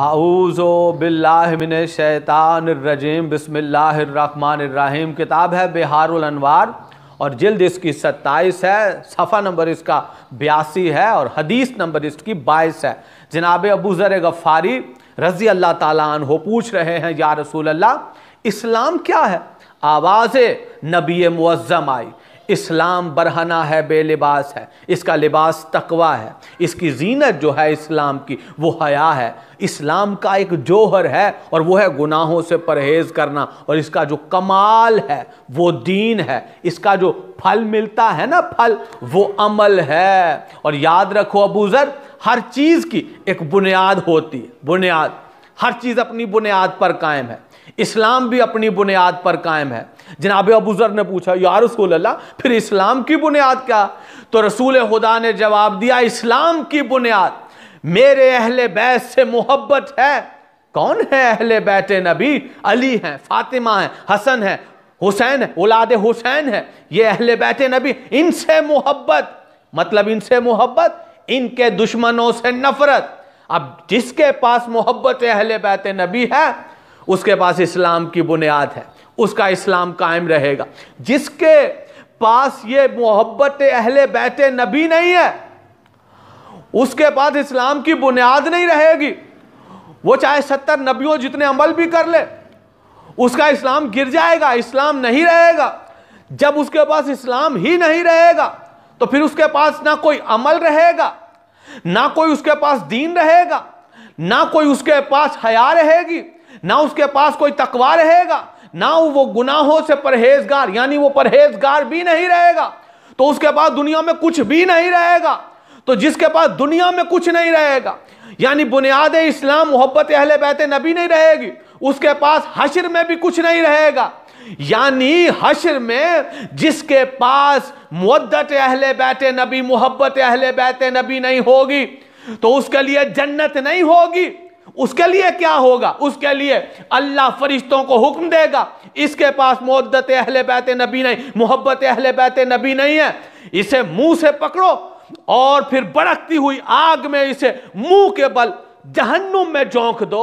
आऊज़ो बिल्लामिन शैतानरजीम बिस्मिल्लाहिर्रहमानिर्रहीम किताब है बिहारुल और जल्द इसकी सत्ताईस है, सफ़ा नंबर इसका बयासी है और हदीस नंबर इसकी बाईस है। जनाब अबू ज़र गफ़ारी रज़ी अल्लाह ताला हो पूछ रहे हैं, या रसूल अल्लाह इस्लाम क्या है? आवाज़ नबी मुअज़्ज़म आई। इस्लाम बरहना है, बेलिबास है। इसका लिबास तकवा है। इसकी जीनत जो है इस्लाम की, वो हया है। इस्लाम का एक जोहर है और वो है गुनाहों से परहेज़ करना। और इसका जो कमाल है, वो दीन है। इसका जो फल मिलता है ना, फल, वो अमल है। और याद रखो अबूज़र हर चीज़ की एक बुनियाद होती है। बुनियाद। हर चीज़ अपनी बुनियाद पर कायम है। इस्लाम भी अपनी बुनियाद पर कायम है। जनाब अबूजर ने पूछा, या रसूल अल्लाह, फिर इस्लाम की बुनियाद क्या? तो रसूल खुदा ने जवाब दिया, इस्लाम की बुनियाद मेरे अहले बैत से मोहब्बत है। कौन है अहले बैत नबी? अली हैं, फातिमा हैं, हसन है, हुसैन है, औलाद हुसैन है। ये अहले बैत नबी, इनसे मोहब्बत मतलब इनसे मोहब्बत, इनके दुश्मनों से नफरत। अब जिसके पास मोहब्बत अहले बैत नबी है, उसके पास इस्लाम की बुनियाद है, उसका इस्लाम कायम रहेगा। जिसके पास ये मोहब्बत अहले बैत नबी नहीं है, उसके पास इस्लाम की बुनियाद नहीं रहेगी। वो चाहे सत्तर नबियों जितने अमल भी कर ले, उसका इस्लाम गिर जाएगा, इस्लाम नहीं रहेगा। जब उसके पास इस्लाम ही नहीं रहेगा तो फिर उसके पास ना कोई अमल रहेगा। ना कोई उसके पास दीन रहेगा, ना कोई उसके पास हया रहेगी, ना उसके पास कोई तकवा रहेगा, ना वो गुनाहों से परहेजगार, यानी वो परहेजगार भी नहीं रहेगा तो उसके पास दुनिया में कुछ भी नहीं रहेगा तो जिसके पास दुनिया में कुछ नहीं रहेगा, यानी बुनियाद इस्लाम, मोहब्बत अहले बैत नबी नहीं रहेगी उसके पास हशर में भी कुछ नहीं रहेगा। यानी हशर में जिसके पास मुद्दत अहले बैत नबी मोहब्बत अहले बैत नबी नहीं होगी तो उसके लिए जन्नत नहीं होगी। उसके लिए क्या होगा? उसके लिए अल्लाह फरिश्तों को हुक्म देगा, इसके पास मोहब्बत अहले बैत नबी नहीं, मोहब्बत अहले बैत नबी नहीं है। इसे मुँह से पकड़ो और फिर बड़कती हुई आग में इसे मुँह के बल जहन्नुम में झोंक दो।